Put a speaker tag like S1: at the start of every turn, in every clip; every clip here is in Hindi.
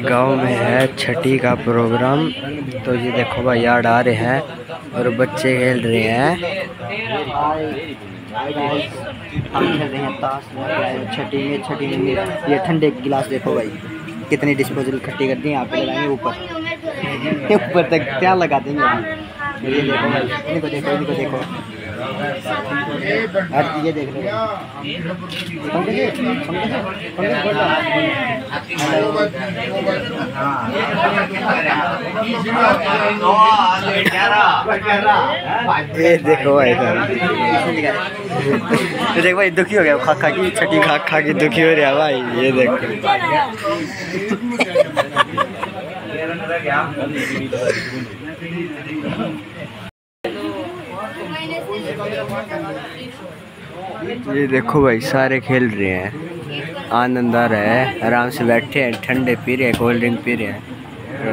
S1: गाँव में है, छठी का प्रोग्राम। तो ये देखो भाई, यार आ रहे हैं और बच्चे खेल रहे हैं।
S2: छठी में छठी में। ये ठंडे गिलास देखो भाई, कितनी डिस्पोजल इकट्ठी कर दी यहाँ पे लगाएँगे ऊपर। ऊपर तक क्या लगा देंगे ये देखो भाई इनको देखो इनको देखो। और ये देख लो
S1: ये देखो भाई ये देखो भाई दुखी हो गया खा खा की छठी खा खा के दुखी हो रहा भाई। ये देखो। ये देखो भाई, सारे खेल रहे हैं। आनंद आ रहा है। आराम से बैठे हैं, ठंडे पी रहे हैं, कोल्ड ड्रिंक पी रहे हैं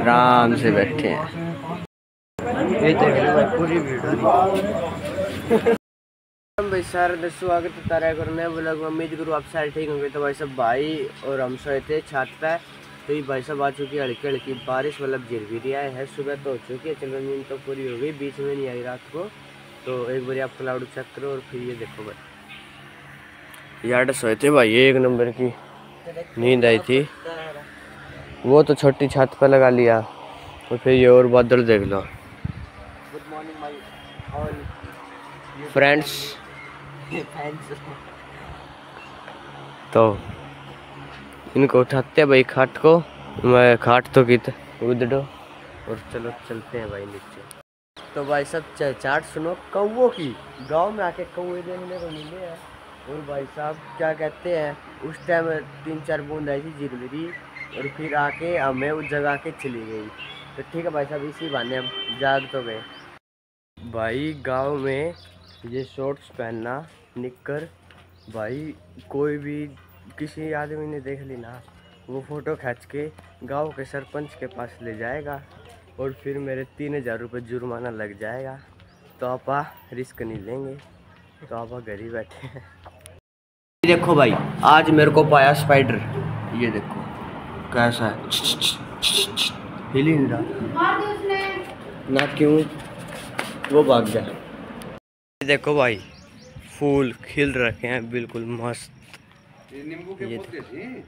S1: आराम से बैठे हैं। ये भाई, पूरी भीड़ भाई सारा स्वागत है तारा कर नए ब्लॉग में। उम्मीद करूँ आप सारे ठीक होंगे। तो भाई सब भाई और हम सोए थे छत पे। तो ये भाई सब आ चुकी है, हल्की हल्की बारिश मतलब भी आए है। सुबह तो हो चुकी है, चलो नींद तो पूरी हो गई, बीच में नहीं आई रात को। तो एक बार आप क्लाउड चेक करो और फिर ये देखो भाई। यार सोए थे भाई एक नंबर की नींद आई थी। वो तो छोटी छत पे लगा लिया और फिर ये और बादल देख लो।
S2: Good morning my all
S1: friends तो इनको उठाते हैं भाई खाट को मैं खाट तो की उधड़ो। और चलो चलते हैं भाई नीचे। तो भाई सब च- चाट सुनो कौवों की? गाँव में आके कौए देखने को मिले हैं। और भाई साहब, क्या कहते हैं, उस टाइम तीन चार बूंद आई थी झिरमिरी और फिर आके हमें उस जगह के चली गई। तो ठीक है भाई साहब, इसी बहाने हम जाग तो गए। भाई, गाँव में ये शॉर्ट्स पहनना, निक्कर, भाई, कोई भी किसी आदमी ने देख ली ना वो फ़ोटो खींच के गाँव के सरपंच के पास ले जाएगा। और फिर मेरे तीन हज़ार रुपये जुर्माना लग जाएगा। तो आप रिस्क नहीं लेंगे तो आप घर ही बैठे हैं। ये देखो भाई आज मेरे को पाया स्पाइडर ये देखो कैसा है? हिल ही नहीं रहा। ना क्यों? वो भाग गया। ये देखो भाई फूल खिल रखे हैं बिल्कुल मस्त।
S3: ये नींबू के
S1: ये
S3: पौधे थे?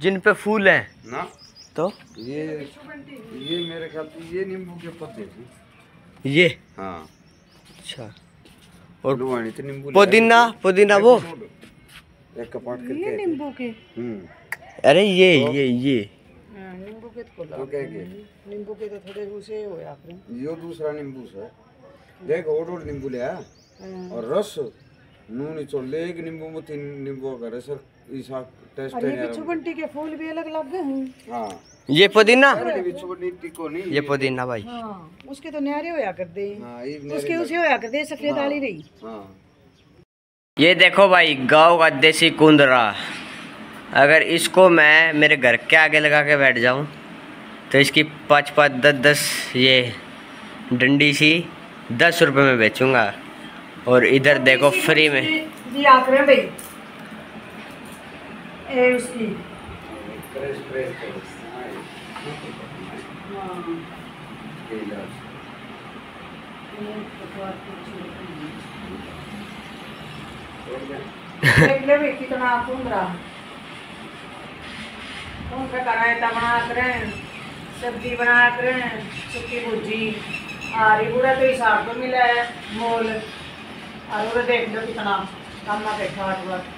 S1: जिन पे फूल हैं।
S3: ना।
S1: तो?
S3: ये ये मेरे ख्याल से ये नींबू के पौधे थे।
S1: ये?
S3: हाँ।
S1: अच्छा। और
S3: तो नींबू
S1: पुदीना पुदीना वो?
S3: एक कपाट करके नींबू के। हम्म।
S1: अरे ये ये ये।
S3: तो क्या के नींबू के तो थोड़े उसे हो यो दूसरा नींबू से देख और और नींबू ले आ। और रस नून निचोड़ ले एक नींबू में तीन नींबू का रस ईसा है यार
S4: के फूल भी अलग अलग हैं।
S3: हाँ।
S1: ये पुदीना? ये पुदीना भाई।
S4: हाँ उसके तो न्यारे होया कर दे
S3: हाँ
S4: उसके उसे होया कर दे सफ़ेद वाली रही।
S3: हाँ।
S1: ये देखो भाई गाँव का देसी कुंदरा। अगर इसको मैं मेरे घर के आगे लगा के बैठ जाऊँ तो इसकी पाँच पाँच दस दस ये डंडी सी दस रुपए में बेचूँगा। और इधर देखो फ्री में।
S4: जी भाई। ए उसकी। कितना कुंदरा करायता बना करें सब्ज़ी बना करें सुखी भुजी आरी तो हिसाब तो मिला है मोल और देख लो कितना कम बैठा आज बार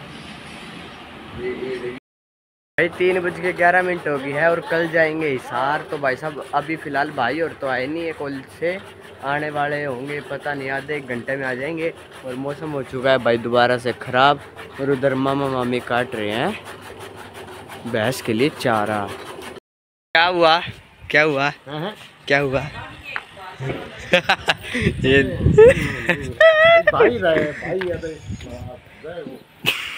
S1: भाई तीन बज के ग्यारह मिनट हो गई है और कल जाएँगे हिसार तो भाई साहब अभी फ़िलहाल भाई और तो आए नहीं है कल से। आने वाले होंगे पता नहीं आधे एक घंटे में आ जाएँगे और मौसम हो चुका है भाई दोबारा से ख़राब और उधर मामा मामी काट रहे हैं भैंस के लिए चारा। क्या हुआ? क्या हुआ? क्या हुआ? ये
S2: भाई रहे भाई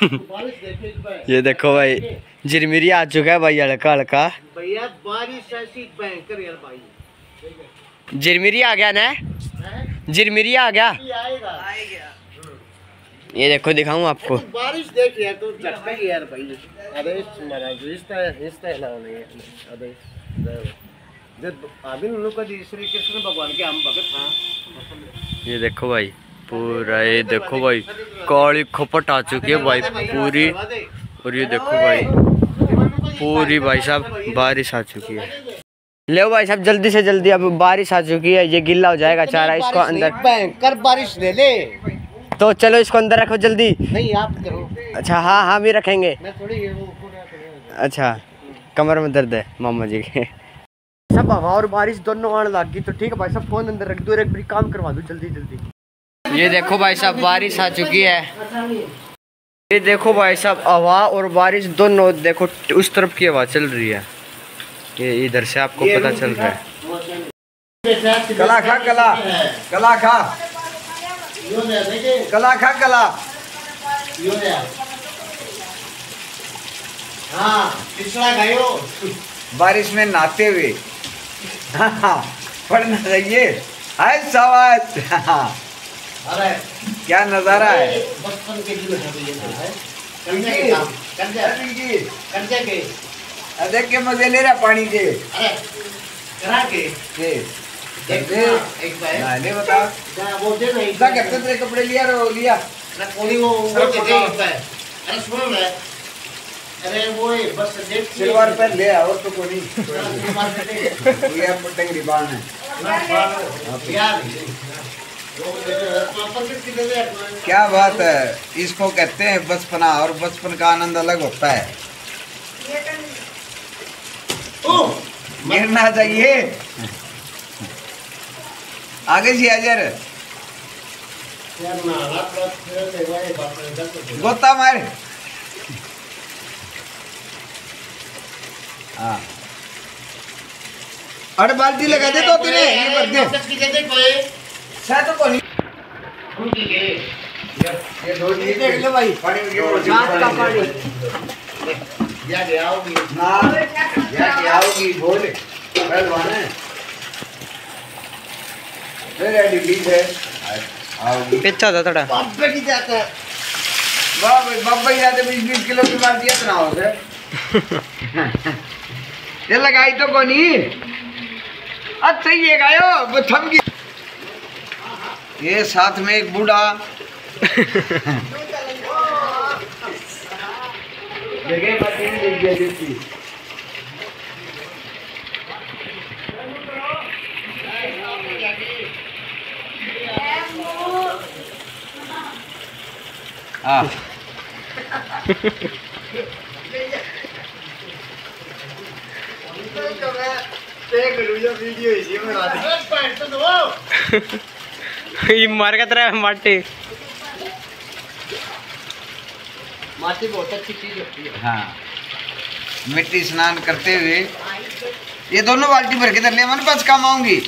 S1: ये देखो भाई जिरमिरी आ चुका है भाई हल्का हल्का।
S2: भैया बारिश ऐसी भयंकर यार भाई।
S1: जिरमिरी आ गया ना? जिरमिरी आ गया? ये देखो दिखाऊँ आपको।
S5: बारिश देख यार तो झटका यार भाई। अरे इस्ता इस्ता हिलाओ नहीं अरे जब लोग का श्री कृष्ण भगवान के हम भगत हाँ।
S1: ये देखो भाई पूरा ये देखो भाई काली खपट आ चुकी है भाई पूरी। और ये देखो भाई पूरी भाई साहब बारिश आ चुकी है। ले भाई साहब जल्दी से जल्दी अब बारिश आ चुकी है ये गिल्ला हो जाएगा चारा इसको अंदर
S5: भयंकर बारिश ले ले
S1: तो चलो इसको अंदर रखो जल्दी।
S5: नहीं आप करो।
S1: अच्छा हाँ हाँ भी रखेंगे।
S5: मैं थोड़ी करूँ।
S1: अच्छा कमर में दर्द है मामा जी के। सब हवा और बारिश दोनों आने लग गई तो ठीक है भाई साहब फ़ोन अंदर रख दो एक बारी काम करवा दो जल्दी जल्दी। ये देखो भाई साहब बारिश आ चुकी है। ये देखो भाई साहब हवा और बारिश दोनों देखो उस तरफ़ की हवा चल रही है। ये इधर से आपको पता चल रहा है।
S3: कला खा कला कला खा। कला खा कला।
S5: हाँ
S3: बारिश में नहाते हुए। हाँ, पढ़ना चाहिए। हाय हाँ,
S5: अरे
S3: क्या नज़ारा है?
S5: बचपन के दिन है तो है? के
S3: मज़े ले रहा पानी के
S5: करा के।
S3: के
S5: एक बार
S3: बता
S5: वो दे नहीं
S3: कहते तेरे कपड़े लिया रो लिया।
S5: ना वो वो दे है। अरे सुनो ना। अरे वो बस
S3: सिल्वर पेन ले और तो कोई नहीं।
S5: सिल्वर पे दे
S3: ये बाण है।
S5: यार
S3: क्या बात है? इसको कहते हैं बचपना और बचपन का आनंद अलग होता है। गिरना चाहिए आगे जी अजर गोता मार। हाँ। अरे बाल्टी लगा दे तो तेरे ये भर दे
S5: कोई
S3: शायद तो कोई
S5: खुद के
S3: ये दो
S2: ये देख लो भाई रात का पानी
S5: या ले आओगी
S3: ना या क्या होगी बोल। पहलवान है मेरे डिलीट है आओगी
S1: पीछा था थोड़ा।
S5: बाप की जाता है।
S3: बाबा बाबा ही जाते बीस बीस किलो की बाल्टी इतना हो। से ये लगाई तो कोनी अच्छा ये गायो वो थम गई ये साथ में एक बूढ़ा। हाँ
S5: तो दो।
S1: ये मार का तरह माटी
S2: माटी बहुत अच्छी चीज़ होती है।
S3: हाँ। मिट्टी स्नान करते हुए ये दोनों बाल्टी भर के धर ले हमारे पास काम आऊँगी।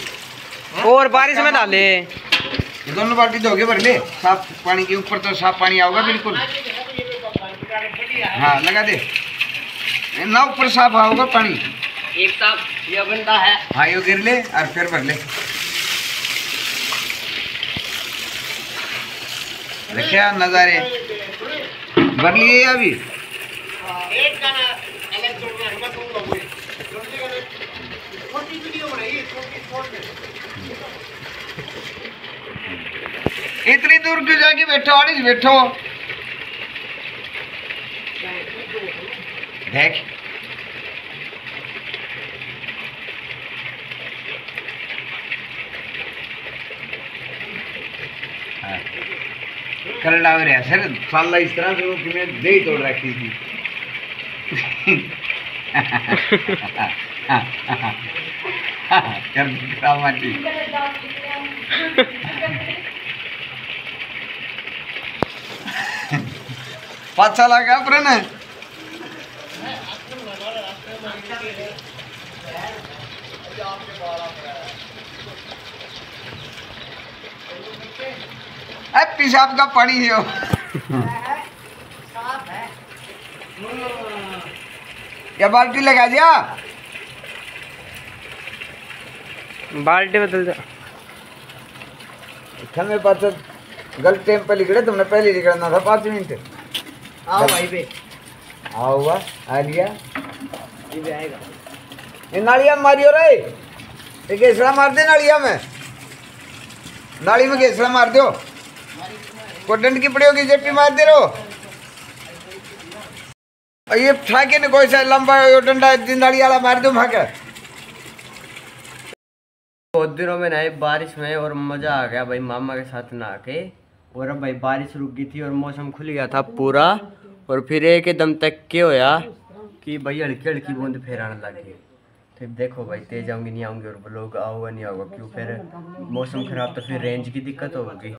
S1: और बारिश में डाले।
S3: ये दोनों बाल्टी धो के भर ले साफ़ पानी के ऊपर तो साफ़ पानी आऊगा बिल्कुल। हाँ लगा दे। ना ऊपर साफ़ आओगा पानी।
S2: एक साहब ये बंदा है।
S3: हाँ यो गिर ले और फिर भर ले देखिए नज़ारे भर लिए अभी
S5: एक गाना अलग जोड़ना है मैं कहूँगा वो जोड़ने का छोटी वीडियो बनाइए छोटी शॉर्ट में
S3: इतनी दूर क्यों जाके बैठो? और बैठो। देख। कल डाल रहा सर। साला इस तरह से वो कि मैं दे तोड़ रखी थी। कर माटी पाचा लगा प्रण अब पेशाब का पानी है। या बाल्टी लगा दिया?
S1: बाल्टी बदल जा
S3: हमें पाचा गलत टाइम पे निकले तुमने पहले निकलना था पाँच मिनट।
S2: आओ भाई पे
S3: आओ हुआ आ लिया।
S2: ये भी आएगा।
S3: ये नालिया मारियो रे। ये घेसड़ा मार दे नालिया में। नाली में घेसड़ा मार दो। को डंड की पड़ी होगी जेपी मार दे और ये ठाके ने कोई सा लंबा डंडा दिन नाली वाला मार दो भागे।
S1: बहुत दिनों में नए बारिश में और मज़ा आ गया भाई मामा के साथ नहा के और अब भाई बारिश रुक गई थी और मौसम खुल गया था पूरा। और फिर एक दम तक के होया कि भाई हल्की हल्की बूंद फिर आने लगी फिर देखो भाई, तेज आऊँगी, नहीं आऊँगी और लोग आओगे, नहीं आओगे, क्यों? फिर मौसम खराब तो फिर रेंज की दिक्कत होगी।